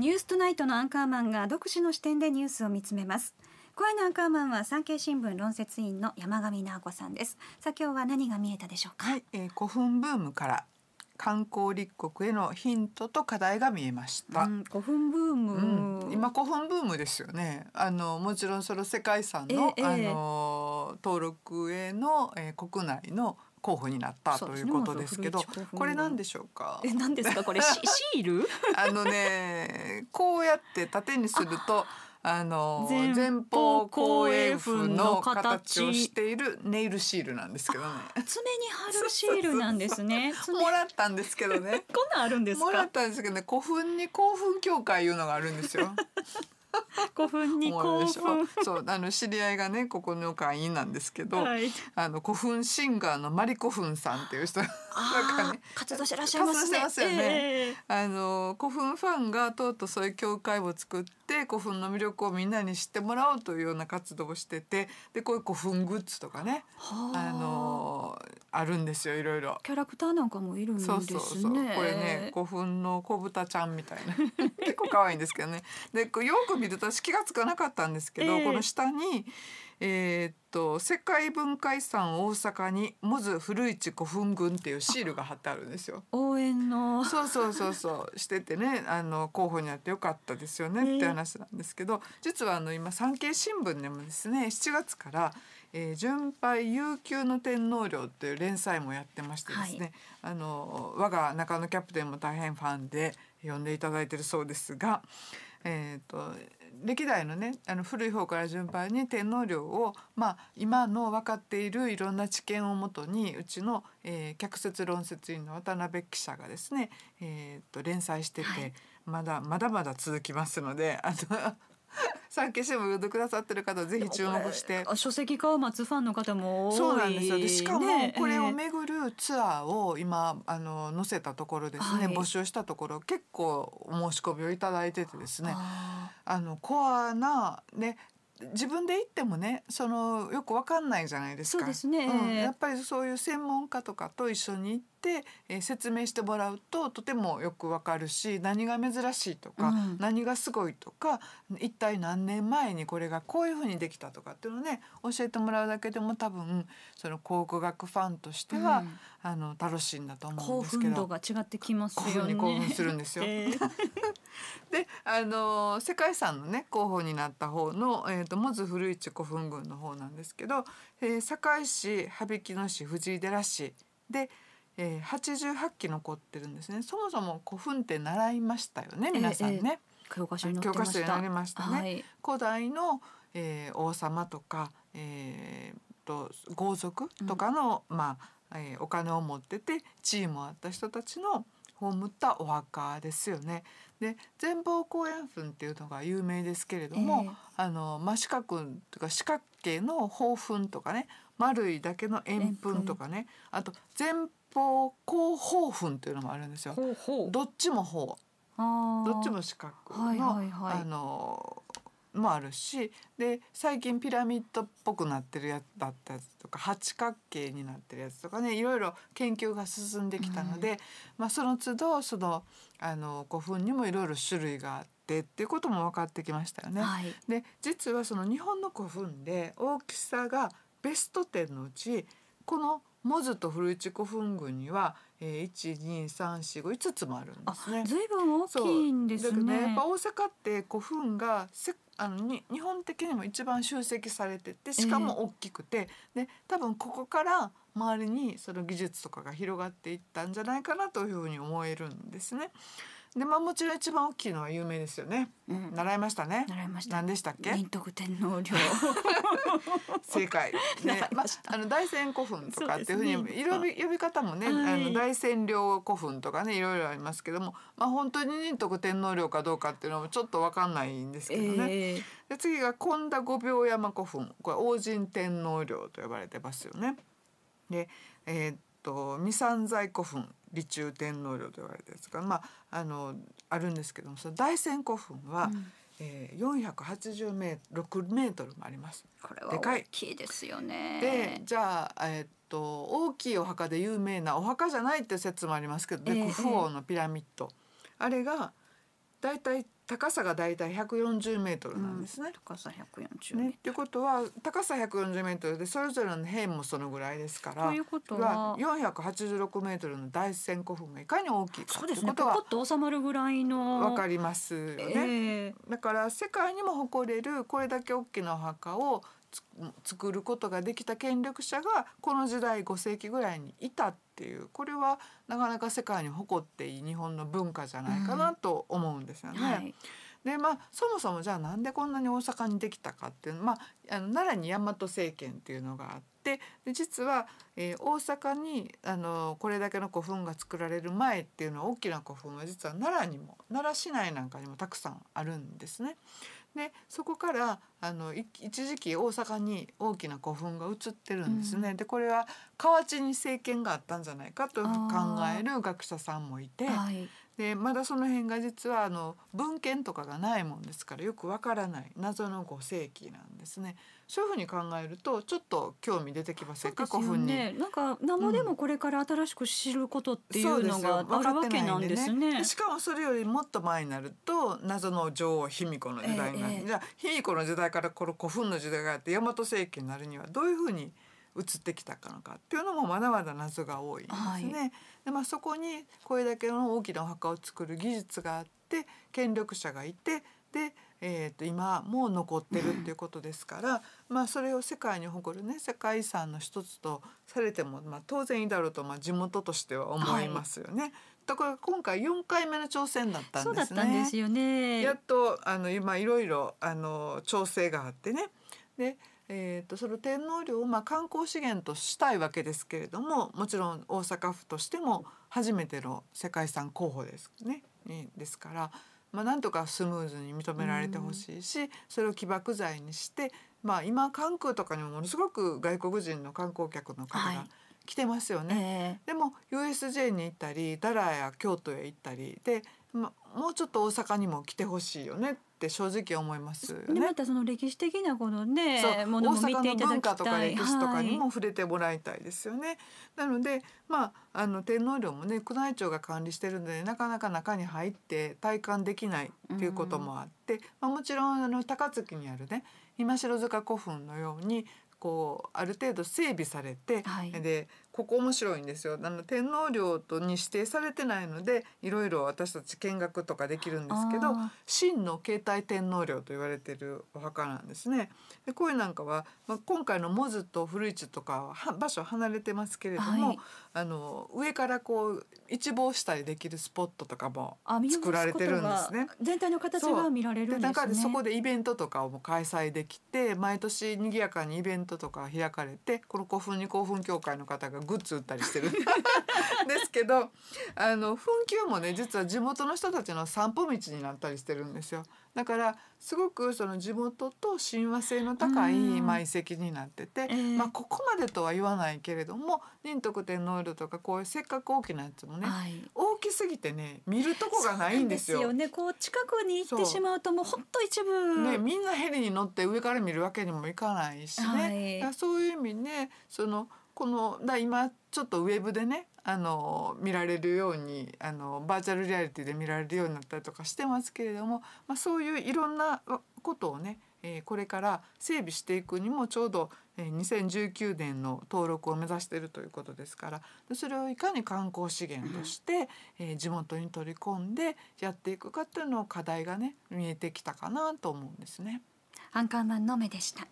ニューストナイトのアンカーマンが独自の視点でニュースを見つめます。声のアンカーマンは産経新聞論説委員の山上直子さんです。さあ今日は何が見えたでしょうか？はい、えー、古墳ブームから観光立国へのヒントと課題が見えました。うん、古墳ブーム、うん、今古墳ブームですよね。あのもちろんその世界遺産の、ええ。あの登録への、えー、国内の候補になったということですけど、これ何でしょうか？え何ですか？これシ シール？あのね、こうやって縦にすると。あの前前方方後後円円墳の形形をしているネイルシールなんですけどね。爪に貼るシールなんですね 爪もらったんですけどね。こんなんあるんですもらっかたんですけどね古墳に興奮協会いうのがあるんですよ。古墳に興奮。そうあの知り合いがねここの会員なんですけど、はい。あの古墳シンガーのマリコフンさんっていう人なんかあねー活動してらっしゃいますね。すよね。ええ。あの古墳ファンがとうとうそういう協会を作って古墳の魅力をみんなに知ってもらおうというような活動をしててでこういう古墳グッズとかねはあ。あのあるんですよいろいろ。キャラクターなんかもいるんですね。そうそうそうこれね古墳の小豚ちゃんみたいな 結構可愛いんですけどねでよく見ると私気が付かなかったんですけど、ええこの下にえーっと世界文化遺産大阪にモズ古市古墳群っていうシールが貼ってあるんですよ。応援の。そうそうそうそう。しててねあの候補になってよかったですよねって話なんですけど、実はあの今産経新聞でもですね7月から「えー、純杯悠久の天皇陵」っていう連載もやってましてですね、あの我が中野キャプテンも大変ファンで読んでいただいてるそうですが、えー、と歴代のねあの古い方から順番に天皇陵を、まあ、今の分かっているいろんな知見をもとにうちの、えー、客説論説員の渡辺記者がですね、えー、と連載してて、はい。まだまだまだ続きますのであの産経新聞読んでくださってる方ぜひ注目して。あ書籍化を待つファンの方もそうなんですよ。でしかもね。これをえ巡るツアーを今あの載せたところですね、はい。募集したところ結構お申し込みをいただいててですえね。ああのコアなね自分で行ってもねそのよくわかんないじゃないですか。そうですね。うん。ええやっぱりそういう専門家とかと一緒に行って、えー説明してもらうととてもよくわかるし何が珍しいとか、うん。何がすごいとか一体何年前にこれがこういうふうにできたとかっていうのをね教えてもらうだけでも多分その考古学ファンとしては、うん。あの楽しいんだと思うん興ですけど。奮度が違ってきますよね。興奮に興奮するんですよ。ええで、あのー世界遺産のね候補になった方の、えー、とまず古市古墳群の方なんですけど、えー、堺市羽曳野市藤井寺市で、えー、88基残ってるんですね。そもそも古墳って習いましたよね皆さんね、教科書に教科書になりましたね。はい。古代の、えー王様とか、えー、と豪族とかの、まあえーお金を持ってて地位もあった人たちの葬ったお墓ですよね。で前方後円墳っていうのが有名ですけれども、ええ。あの真四角というか四角形の方墳とかね丸いだけの円墳とかねあと前方後方墳というのもあるんですよ。ほうほう。どっちも方。どっちも四角の、はいはいはい。あのもあるしで最近ピラミッドっぽくなってるやつだったやつとか八角形になってるやつとかねいろいろ研究が進んできたので、まあ、その都度そのあの古墳にもいろいろ種類があってっていうことも分かってきましたよね。はいで実はその日本の古墳で大きさがベスト10のうちこのモズと古市古墳群には、えー、12345つもあるんであすね。ずいぶん大きいんですだけどねやっねぱ大阪って古墳がせあのに日本的にも一番集積されててしかも大きくて、で多分ここから周りにその技術とかが広がっていったんじゃないかなというふうに思えるんですね。でまあもちろん一番大きいのは有名ですよね。うん習いましたね。習いました何でしたっけ？仁徳天皇陵 正解。習ねい、ましたあの大仙古墳とかっていうふうにいろいろ呼び方もね、はいあの大仙陵古墳とかねいろいろありますけども、まあ本当に仁徳天皇陵かどうかっていうのもちょっとわかんないんですけどね。ええで次が本田五秒山古墳これ王神天皇陵と呼ばれてますよね。でえーっと未山在古墳李中天皇陵と呼ばれてるやつがまああのあるんですけどもその大仙古墳は、うん。えー、480メートル6メートルもあります。これはでかい。大きいですよね。でじゃあ、えーっと大きいお墓で有名なお墓じゃないって説もありますけどで、ええ。クフ王のピラミッド、あれがだいたい高さがだいたい140メートルなんですね。高さ140ね、っていうことは高さ140メートルでそれぞれの辺もそのぐらいですからということは486メートルの大仙古墳がいかに大きいかそうですねということはポコ収まるぐらいのわかりますよね。えだから世界にも誇れるこれだけ大きなお墓をつ作ることができた権力者がこの時代5世紀ぐらいにいたっていうこれはなかなか世界に誇っていい日本の文化じゃないかなと思うんですよね。ーはいでまあそもそもじゃあなんでこんなに大阪にできたかっていうのまああの奈良に大和政権っていうのがあってで実は、えー大阪にあのこれだけの古墳が作られる前っていうのは大きな古墳は実は奈良にも奈良市内なんかにもたくさんあるんですね。でそこからあのい一時期大阪に大きな古墳が移ってるんですね。でこれは河内に政権があったんじゃないかと考える学者さんもいて。はいでまだその辺が実はあの文献とかがないもんですからよくわからない謎の5世紀なんですね。そういうふうに考えるとちょっと興味出てきませんか？そうですよ古墳に。ね。なんか何もでもこれから新しく知ることっていそうのがあるわけなんですね。でしかもそれよりもっと前になると謎の女王卑弥呼の時代になる、ええじゃあ卑弥呼の時代からこの古墳の時代があって大和政権になるにはどういうふうに移ってきたかのかっていうのもまだまだ謎が多いんですね。でまあそこにこれだけの大きなお墓を作る技術があって権力者がいてで、えー、と今もう残ってるっていうことですから、まあそれを世界に誇るね世界遺産の一つとされても、まあ、当然いいだろうと、まあ、地元としては思いますよね。だから今回4回目の挑戦だったんですね。たんですよね。やっとあの今いろいろあの調整があってねで、えー、とその天皇陵をまあ観光資源としたいわけですけれどももちろん大阪府としても初めての世界遺産候補ですね。ねですから、まあ、なんとかスムーズに認められてほしいし、それを起爆剤にして、まあ、今関空とかにもものすごく外国人の観光客の方はいが来てますよね。えでも USJ に行ったり奈良や京都へ行ったりで、ま、もうちょっと大阪にも来てほしいよねって正直思いますよえでまね。たその歴史的なこのねものも見ていただ大阪の文化きたい。とか歴史とかにもはい触れてもらいたいですよね。なのでまああの天皇陵もね宮内庁が管理してるのでなかなか中に入って体感できないっていうこともあって、まあ、もちろんあの高槻にあるね今城塚古墳のようにこうある程度整備されて、はいでここ面白いんですよ。あの天皇陵とに指定されてないのでいろいろ私たち見学とかできるんですけどあ真の携帯天皇陵と言われているお墓なんですね。でこれなんかは、まあ、今回のモズと古市とかはは場所離れてますけれども、はい。あの上からこう一望したりできるスポットとかも作られてるんですね。全体の形が見られるんですね。で中でそこでイベントとかをも開催できて毎年賑やかにイベントとか開かれてこの古墳に古墳協会の方がグッズ売ったりしてるん ですけどあの墳丘もね実は地元の人たちの散歩道になったりしてるんですよ。だからすごくその地元と親和性の高いうんまあ遺跡になってて、ええまあここまでとは言わないけれども仁徳天皇陵とかこういうせっかく大きなやつもね、はい。大きすぎてね見るとこがないんですよ。そうなんね。こう近くに行ってしまうともうほんと一部。ね、みんなヘリに乗って上から見るわけにもいかないしね、はいそういう意味でそのこのだ今ちょっとウェブでねあの見られるようにあのバーチャルリアリティで見られるようになったりとかしてますけれども、まあ、そういういろんなことをね、えーこれから整備していくにもちょうど、えー2019年の登録を目指しているということですからそれをいかに観光資源として、えー地元に取り込んでやっていくかっていうのを課題がね見えてきたかなと思うんですね。アンカーマンの目でした。